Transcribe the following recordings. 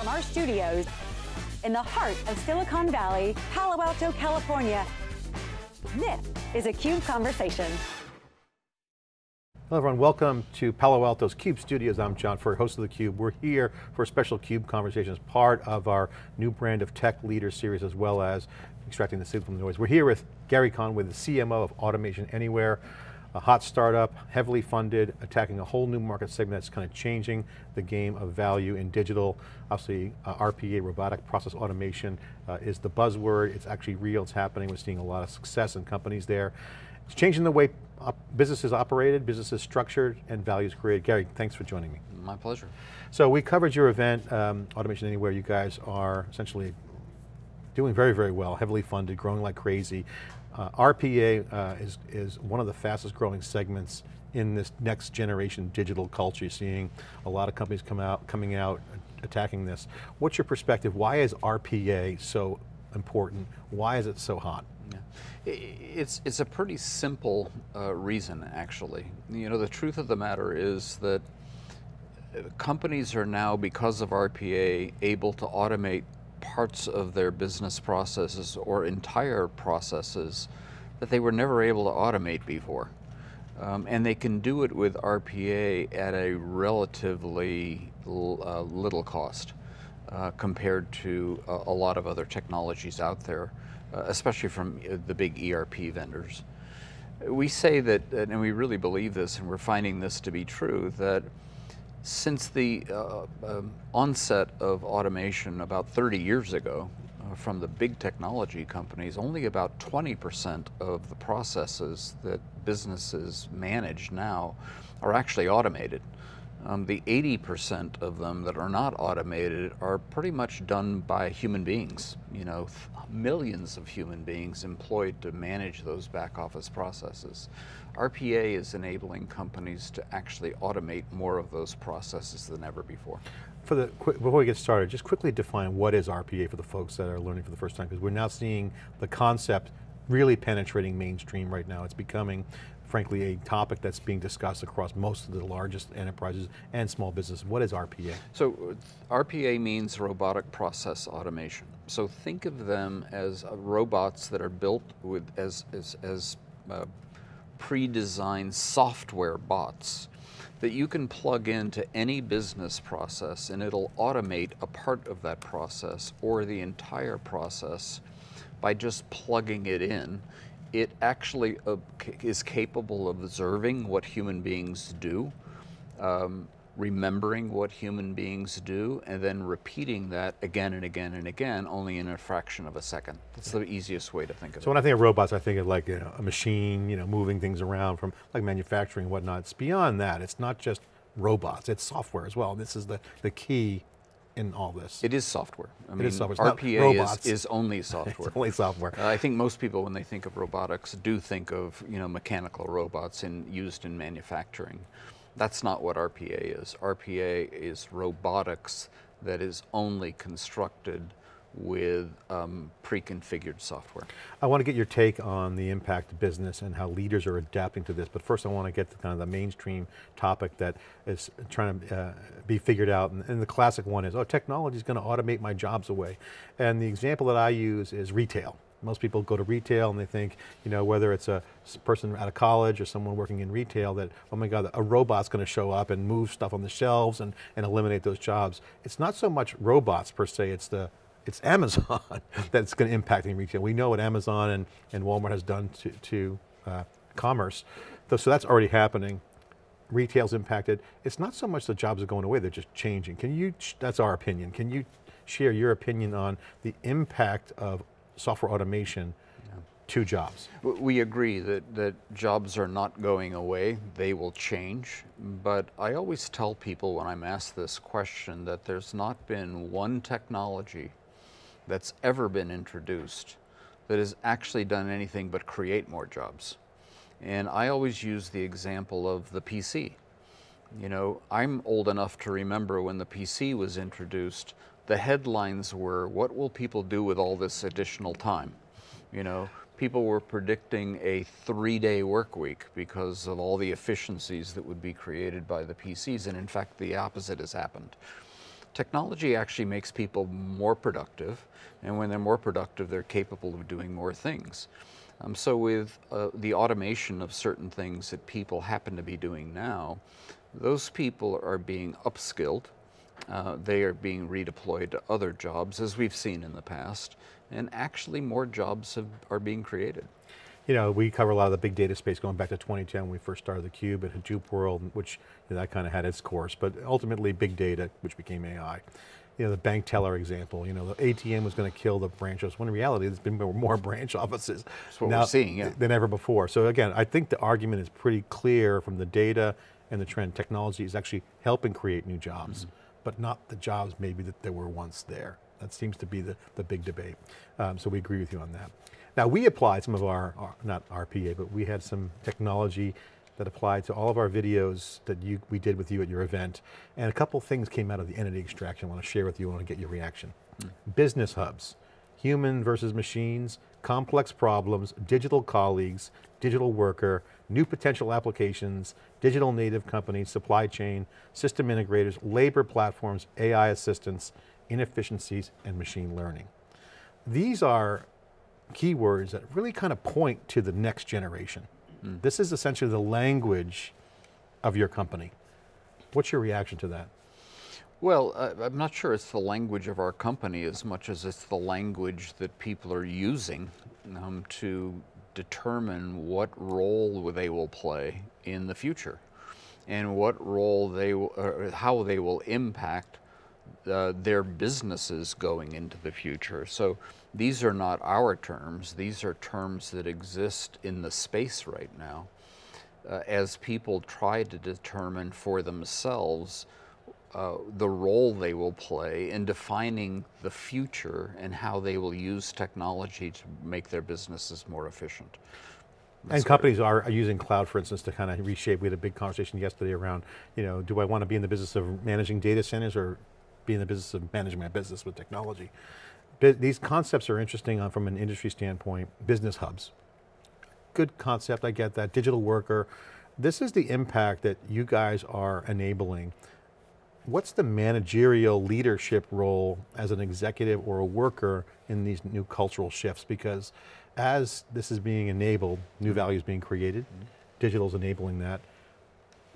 From our studios in the heart of Silicon Valley, Palo Alto, California, this is a CUBE Conversation. Hello everyone, welcome to Palo Alto's CUBE Studios. I'm John Furrier, host of theCUBE. We're here for a special CUBE conversation as part of our new brand of tech leader series as well as extracting the signal from the noise. We're here with Gary Conway, the CMO of Automation Anywhere, a hot startup, heavily funded, attacking a whole new market segment that's kind of changing the game of value in digital. Obviously, uh, RPA, robotic process automation, uh, is the buzzword. It's actually real, it's happening. We're seeing a lot of success in companies there. It's changing the way op businesses operated, businesses structured, and values created. Gary, thanks for joining me. My pleasure. So we covered your event, um, Automation Anywhere. You guys are essentially doing very, very well, heavily funded, growing like crazy. Uh, RPA uh, is, is one of the fastest growing segments in this next generation digital culture. You're seeing a lot of companies come out, coming out, attacking this. What's your perspective? Why is RPA so important? Why is it so hot? Yeah. It's, it's a pretty simple uh, reason, actually. You know, the truth of the matter is that uh, companies are now, because of RPA, able to automate parts of their business processes or entire processes that they were never able to automate before. Um, and they can do it with RPA at a relatively uh, little cost uh, compared to a, a, lot of other technologies out there. Uh, especially from uh, the big ERP vendors. We say that, and we really believe this, and we're finding this to be true, that since the uh, um, onset of automation about 30 years ago, uh, from the big technology companies, only about 20% of the processes that businesses manage now are actually automated. Um, the 80% of them that are not automated are pretty much done by human beings. You know, millions of human beings employed to manage those back office processes. RPA is enabling companies to actually automate more of those processes than ever before. For the, before we get started, just quickly define what is RPA for the folks that are learning for the first time, because we're now seeing the concept really penetrating mainstream right now. It's becoming frankly, a topic that's being discussed across most of the largest enterprises and small businesses. What is RPA? So RPA means robotic process automation. So think of them as uh, robots that are built with as, as, as uh, pre-designed software bots that you can plug into any business process and it'll automate a part of that process or the entire process by just plugging it in it actually uh, is capable of observing what human beings do, um, remembering what human beings do, and then repeating that again and again and again, only in a fraction of a second. That's the easiest way to think of so it. So when I think of robots, I think of like you know, a machine, you know, moving things around from like manufacturing and whatnot. It's beyond that. It's not just robots, it's software as well. This is the, the key in all this? It is software. I it mean, is software. RPA is, is, only software. it's only software. Uh, I think most people, when they think of robotics, do think of you know mechanical robots in, used in manufacturing. That's not what RPA is. RPA is robotics that is only constructed with um, pre-configured software. I want to get your take on the impact of business and how leaders are adapting to this, but first I want to get to kind of the mainstream topic that is trying to uh, be figured out, and, and, the classic one is, oh, technology is going to automate my jobs away. And the example that I use is retail. Most people go to retail and they think, you know, whether it's a person out of college or someone working in retail that, oh my God, a robot's going to show up and move stuff on the shelves and, and eliminate those jobs. It's not so much robots per se, it's the it's Amazon that's going to impact in retail. We know what Amazon and, and Walmart has done to, to uh, commerce. So that's already happening. Retail's impacted. It's not so much the jobs are going away, they're just changing. Can you, that's our opinion, can you share your opinion on the impact of software automation to jobs? We agree that, that jobs are not going away, they will change. But I always tell people when I'm asked this question that there's not been one technology that's ever been introduced that has actually done anything but create more jobs. And I always use the example of the PC. You know, I'm old enough to remember when the PC was introduced, the headlines were, what will people do with all this additional time? You know, people were predicting a three-day work week because of all the efficiencies that would be created by the PCs, and in fact, the opposite has happened. Technology actually makes people more productive, and when they're more productive, they're capable of doing more things. Um, so with uh, the automation of certain things that people happen to be doing now, those people are being upskilled. Uh, they are being redeployed to other jobs, as we've seen in the past, and actually more jobs have, are being created. You know, we cover a lot of the big data space going back to 2010 when we first started theCUBE at Hadoop World, which you know, that kind of had its course, but ultimately big data, which became AI you know, the bank teller example, you know, the ATM was going to kill the branches, when in reality there's been more branch offices That's what now, we're seeing, yeah. than ever before. So again, I think the argument is pretty clear from the data and the trend. Technology is actually helping create new jobs, mm -hmm. but not the jobs maybe that there were once there. That seems to be the, the big debate. Um, so we agree with you on that. Now we applied some of our, our, not RPA, but we had some technology that applied to all of our videos that you, we did with you at your event. And a couple things came out of the entity extraction I want to share with you, I want to get your reaction. Mm. Business hubs, human versus machines, complex problems, digital colleagues, digital worker, new potential applications, digital native companies, supply chain, system integrators, labor platforms, AI assistance, inefficiencies, and machine learning. These are keywords that really kind of point to the next generation. Mm. This is essentially the language of your company. What's your reaction to that? Well, uh, I'm not sure it's the language of our company as much as it's the language that people are using um, to determine what role they will play in the future and what role they, how they will impact uh, their businesses going into the future. So these are not our terms, these are terms that exist in the space right now. Uh, as people try to determine for themselves uh, the role they will play in defining the future and how they will use technology to make their businesses more efficient. That's and companies are using cloud, for instance, to kind of reshape. We had a big conversation yesterday around, you know, do I want to be in the business of managing data centers or be in the business of managing my business with technology? these concepts are interesting from an industry standpoint, business hubs. Good concept, I get that, digital worker. This is the impact that you guys are enabling. What's the managerial leadership role as an executive or a worker in these new cultural shifts? Because as this is being enabled, new values being created, mm -hmm. digital is enabling that.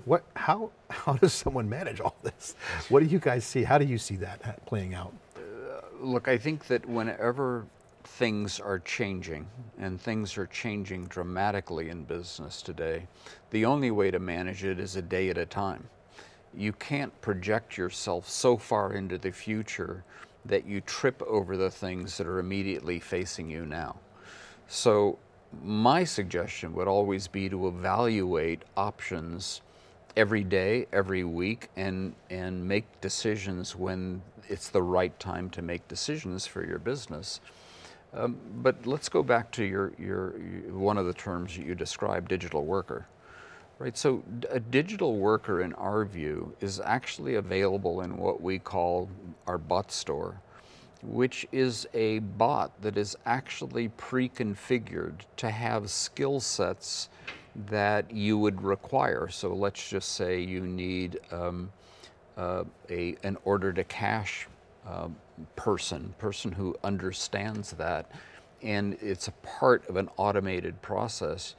What, how, how does someone manage all this? What do you guys see? How do you see that playing out? Uh, look, I think that whenever things are changing, and things are changing dramatically in business today, the only way to manage it is a day at a time. You can't project yourself so far into the future that you trip over the things that are immediately facing you now. So my suggestion would always be to evaluate options every day, every week, and, and make decisions when it's the right time to make decisions for your business. Um, but let's go back to your, your, one of the terms you described, digital worker. Right, so a digital worker in our view is actually available in what we call our bot store, which is a bot that is actually pre-configured to have skill sets that you would require. So let's just say you need um, uh, a, an order to cash uh, person, person who understands that, and it's a part of an automated process.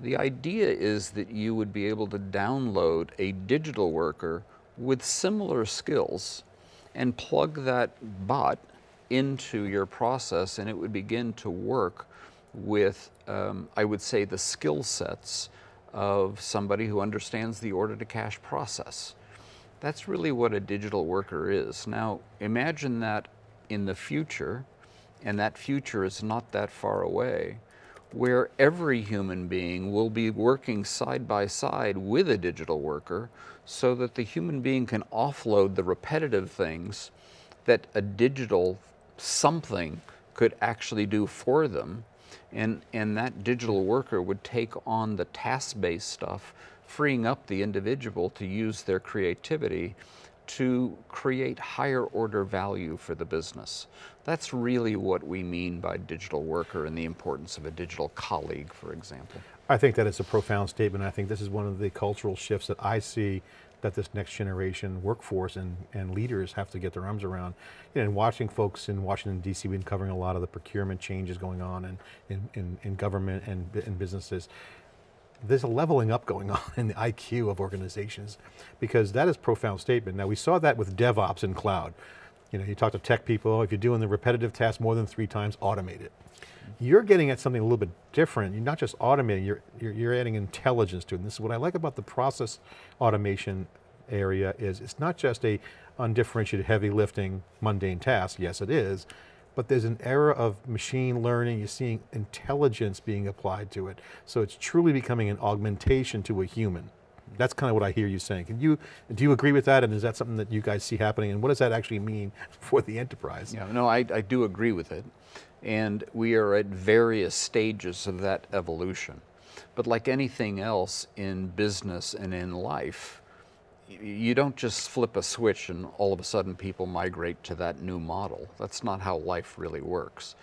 The idea is that you would be able to download a digital worker with similar skills and plug that bot into your process and it would begin to work with, um, I would say, the skill sets of somebody who understands the order to cash process. That's really what a digital worker is. Now, imagine that in the future, and that future is not that far away, where every human being will be working side by side with a digital worker so that the human being can offload the repetitive things that a digital something could actually do for them. And, and that digital worker would take on the task-based stuff freeing up the individual to use their creativity to create higher order value for the business. That's really what we mean by digital worker and the importance of a digital colleague, for example. I think that is a profound statement. I think this is one of the cultural shifts that I see that this next generation workforce and, and leaders have to get their arms around. You know, and watching folks in Washington DC, we've been covering a lot of the procurement changes going on in, in, in, in government and in businesses there's a leveling up going on in the IQ of organizations because that is profound statement. Now we saw that with DevOps and cloud. You know, you talk to tech people, if you're doing the repetitive task more than three times, automate it. You're getting at something a little bit different. You're not just automating, you're, you're, you're adding intelligence to it. And this is what I like about the process automation area is it's not just a undifferentiated heavy lifting mundane task, yes it is, but there's an era of machine learning, you're seeing intelligence being applied to it. So it's truly becoming an augmentation to a human. That's kind of what I hear you saying. Can you, do you agree with that? And is that something that you guys see happening? And what does that actually mean for the enterprise? Yeah, no, I, I do agree with it. And we are at various stages of that evolution. But like anything else in business and in life, you don't just flip a switch and all of a sudden people migrate to that new model. That's not how life really works.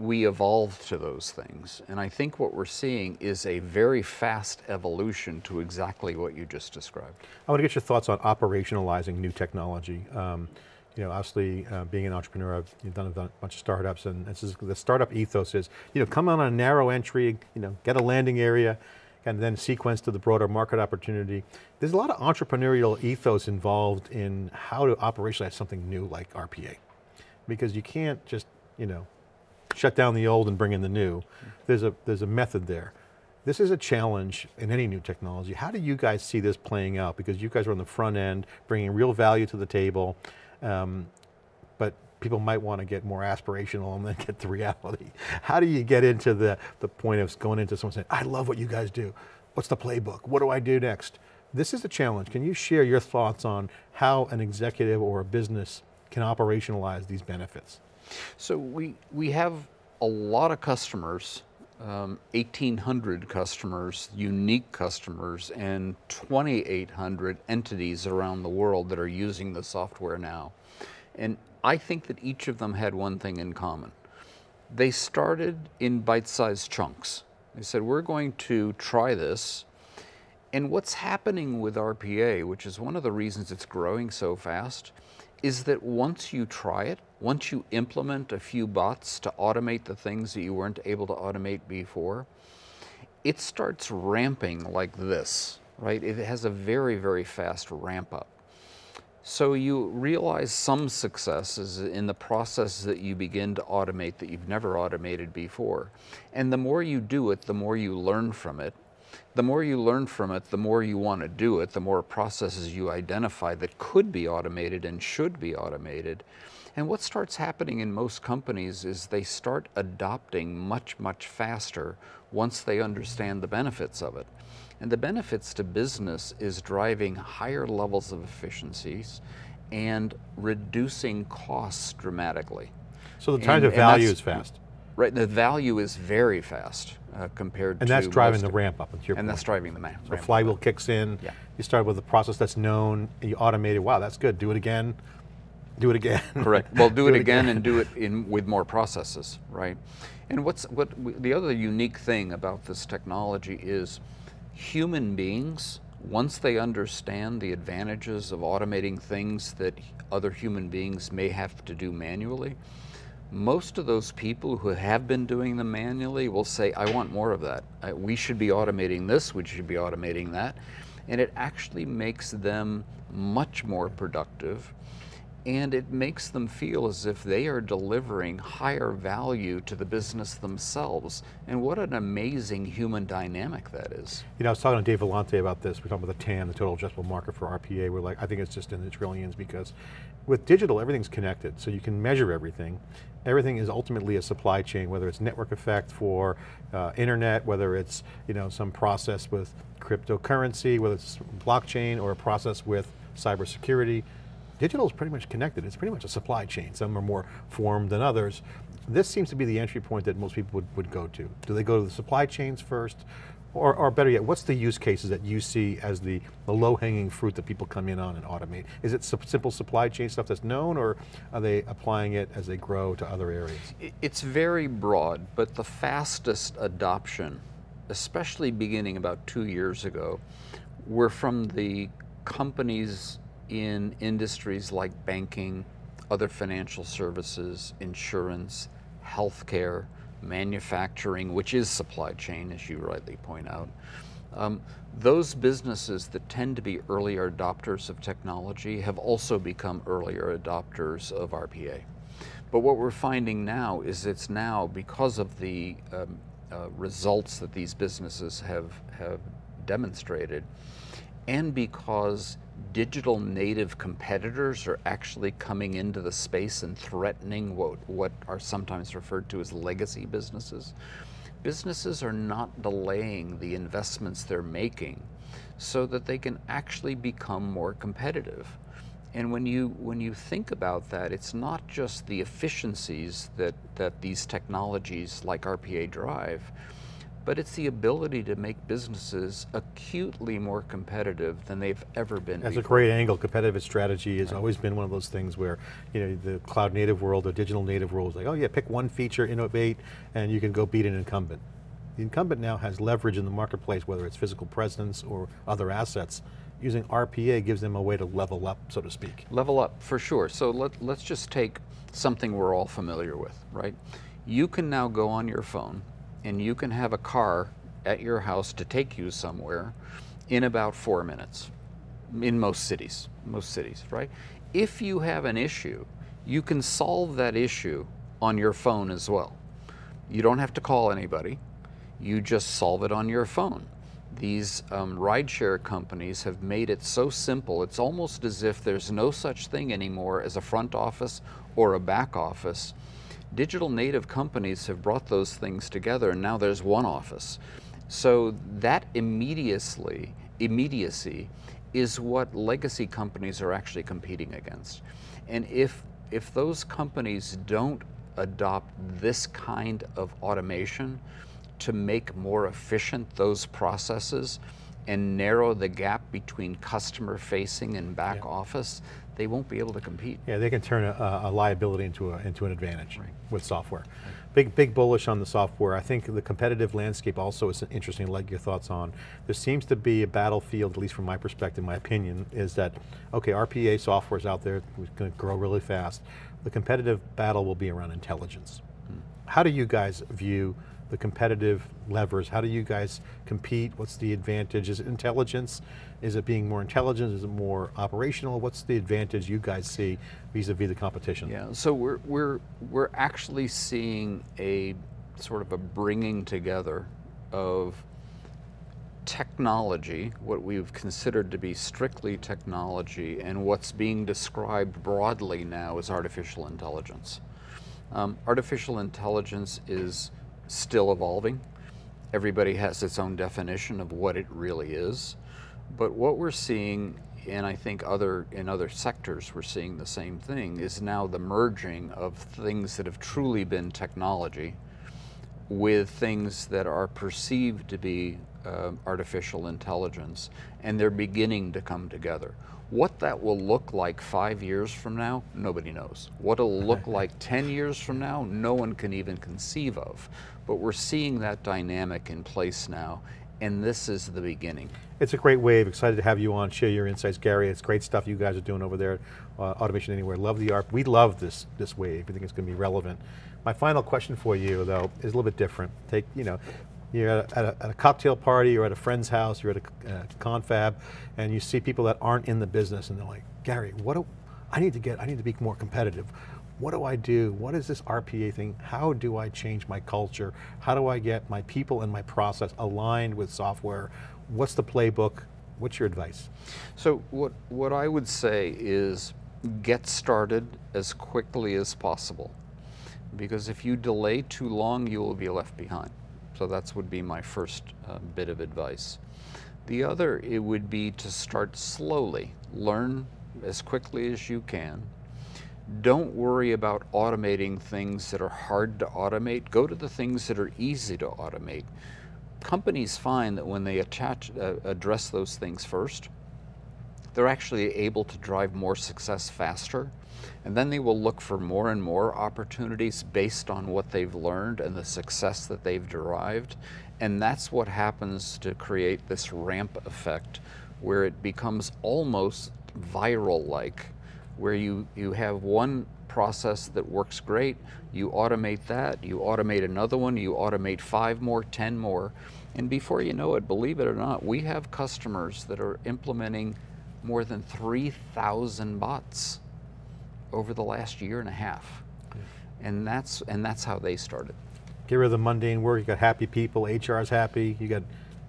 We evolve to those things. And I think what we're seeing is a very fast evolution to exactly what you just described. I want to get your thoughts on operationalizing new technology. Um, you know, obviously uh, being an entrepreneur, I've you've done a bunch of startups and this is, the startup ethos is, you know, come on a narrow entry, you know, get a landing area, and then sequence to the broader market opportunity. There's a lot of entrepreneurial ethos involved in how to operationalize something new like RPA. Because you can't just, you know, shut down the old and bring in the new. There's a, there's a method there. This is a challenge in any new technology. How do you guys see this playing out? Because you guys are on the front end, bringing real value to the table, um, but people might want to get more aspirational and then get the reality. How do you get into the, the point of going into someone saying, I love what you guys do. What's the playbook? What do I do next? This is a challenge. Can you share your thoughts on how an executive or a business can operationalize these benefits? So we, we have a lot of customers, um, 1,800 customers, unique customers, and 2,800 entities around the world that are using the software now. And I think that each of them had one thing in common. They started in bite-sized chunks. They said, we're going to try this. And what's happening with RPA, which is one of the reasons it's growing so fast, is that once you try it, once you implement a few bots to automate the things that you weren't able to automate before, it starts ramping like this, right? It has a very, very fast ramp up. So you realize some successes in the process that you begin to automate that you've never automated before. And the more you do it, the more you learn from it. The more you learn from it, the more you want to do it, the more processes you identify that could be automated and should be automated. And what starts happening in most companies is they start adopting much, much faster once they understand the benefits of it. And the benefits to business is driving higher levels of efficiencies and reducing costs dramatically. So the time and, to value is fast. Right, the value is very fast uh, compared and to- And that's driving the ramp up, And point. that's driving the ramp The flywheel up. kicks in, yeah. you start with a process that's known, you automate it, wow, that's good, do it again, do it again. Correct. Well, do, do it, it, again, again and do it in with more processes, right? And what's what the other unique thing about this technology is human beings, once they understand the advantages of automating things that other human beings may have to do manually, most of those people who have been doing them manually will say, I want more of that. we should be automating this, we should be automating that. And it actually makes them much more productive and it makes them feel as if they are delivering higher value to the business themselves. And what an amazing human dynamic that is. You know, I was talking to Dave Vellante about this. We're talking about the TAM, the total addressable market for RPA. We're like, I think it's just in the trillions because with digital, everything's connected. So you can measure everything. Everything is ultimately a supply chain, whether it's network effect for uh, internet, whether it's you know some process with cryptocurrency, whether it's blockchain or a process with cybersecurity digital is pretty much connected. It's pretty much a supply chain. Some are more formed than others. This seems to be the entry point that most people would, would go to. Do they go to the supply chains first? Or, or better yet, what's the use cases that you see as the, the low-hanging fruit that people come in on and automate? Is it simple supply chain stuff that's known, or are they applying it as they grow to other areas? It's very broad, but the fastest adoption, especially beginning about two years ago, were from the companies in industries like banking, other financial services, insurance, healthcare, manufacturing, which is supply chain, as you rightly point out. Um, those businesses that tend to be earlier adopters of technology have also become earlier adopters of RPA. But what we're finding now is it's now because of the um, uh, results that these businesses have, have demonstrated, and because digital native competitors are actually coming into the space and threatening what, what are sometimes referred to as legacy businesses. Businesses are not delaying the investments they're making so that they can actually become more competitive. And when you, when you think about that, it's not just the efficiencies that, that these technologies like RPA drive, but it's the ability to make businesses acutely more competitive than they've ever been That's before. a great angle. Competitive strategy has always been one of those things where, you know, the cloud native world or digital native world is like, oh yeah, pick one feature, innovate, and you can go beat an incumbent. The incumbent now has leverage in the marketplace, whether it's physical presence or other assets. Using RPA gives them a way to level up, so to speak. Level up, for sure. So let, let's just take something we're all familiar with, right? You can now go on your phone and you can have a car at your house to take you somewhere in about four minutes in most cities, most cities, right? If you have an issue, you can solve that issue on your phone as well. You don't have to call anybody, you just solve it on your phone. These um, rideshare companies have made it so simple, it's almost as if there's no such thing anymore as a front office or a back office Digital native companies have brought those things together and now there's one office. So that immediacy, immediacy is what legacy companies are actually competing against. And if, if those companies don't adopt this kind of automation to make more efficient those processes and narrow the gap between customer facing and back yeah. office, they won't be able to compete. Yeah, they can turn a, a liability into, a, into an advantage right. with software. Right. Big, big bullish on the software. I think the competitive landscape also is interesting, like your thoughts on. There seems to be a battlefield, at least from my perspective, my opinion, is that, okay, RPA software is out there, it's going to grow really fast. The competitive battle will be around intelligence. Hmm. How do you guys view the competitive levers? How do you guys compete? What's the advantage? Is it intelligence? Is it being more intelligent? Is it more operational? What's the advantage you guys see vis-a-vis -vis the competition? Yeah, so we're, we're, we're actually seeing a sort of a bringing together of technology, what we've considered to be strictly technology, and what's being described broadly now as artificial intelligence. Um, artificial intelligence is still evolving. Everybody has its own definition of what it really is. But what we're seeing, and I think other in other sectors we're seeing the same thing, is now the merging of things that have truly been technology with things that are perceived to be uh, artificial intelligence, and they're beginning to come together. What that will look like five years from now, nobody knows. What it'll look like 10 years from now, no one can even conceive of. But we're seeing that dynamic in place now, and this is the beginning. It's a great wave, excited to have you on, share your insights. Gary, it's great stuff you guys are doing over there, uh, Automation Anywhere. Love the art, we love this, this wave, We think it's going to be relevant. My final question for you though, is a little bit different. Take, you know, you're at a, at a, cocktail party, you're at a friend's house, you're at a uh, confab, and you see people that aren't in the business and they're like, Gary, what do, I need to get, I need to be more competitive. What do I do? What is this RPA thing? How do I change my culture? How do I get my people and my process aligned with software? What's the playbook? What's your advice? So what, what I would say is get started as quickly as possible. Because if you delay too long, you will be left behind. So that would be my first uh, bit of advice. The other, it would be to start slowly. Learn as quickly as you can. Don't worry about automating things that are hard to automate. Go to the things that are easy to automate. Companies find that when they attach, uh, address those things first, they're actually able to drive more success faster and then they will look for more and more opportunities based on what they've learned and the success that they've derived. And that's what happens to create this ramp effect where it becomes almost viral-like, where you, you have one process that works great, you automate that, you automate another one, you automate five more, 10 more, and before you know it, believe it or not, we have customers that are implementing more than 3,000 bots over the last year and a half. And that's, and that's how they started. Get rid of the mundane work, you got happy people, HR is happy, you got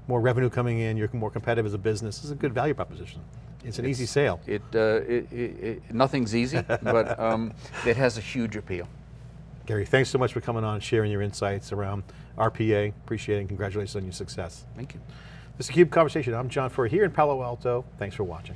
more revenue coming in, you're more competitive as a business. This is a good value proposition. It's an easy sale. It, uh, it, it, it, nothing's easy, but um, it has a huge appeal. Gary, thanks so much for coming on and sharing your insights around RPA. Appreciate it and congratulations on your success. Thank you. This is Cube Conversation. I'm John Furrier here in Palo Alto. Thanks for watching.